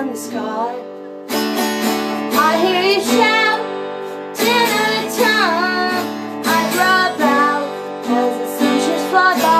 from the sky. I hear you shout dinner time I drop out as the sun just fly by.